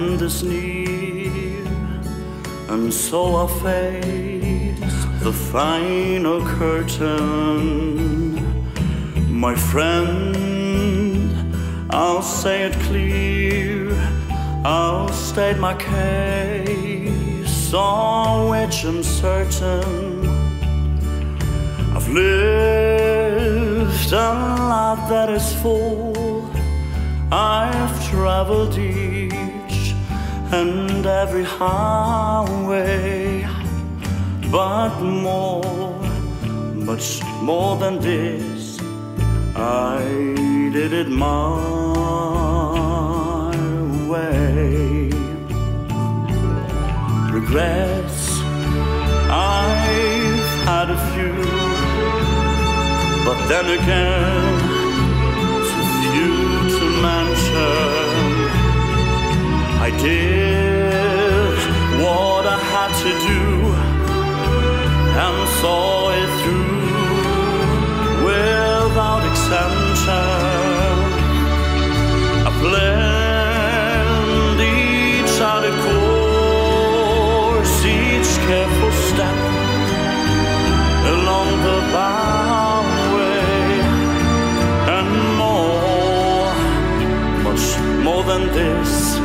end is near, and so I face the final curtain. My friend, I'll say it clear, I'll state my case, on which I'm certain. I've lived a life that is full. I've traveled each and every highway, but more, much more than this, I did it my way. Regrets, I've had a few, but then again, than this,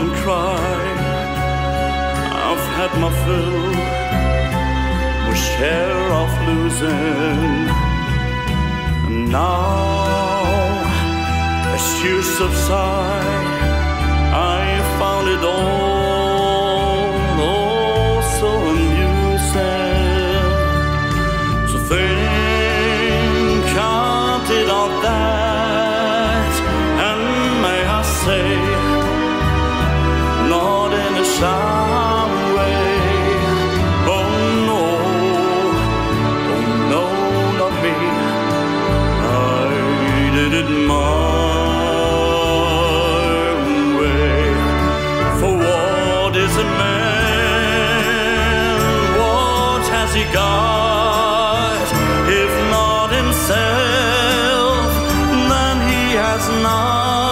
And cried. I've had my fill, my share of losing. And now, as tears subside, I found it all oh so amusing. So think he got? If not himself, then he has not.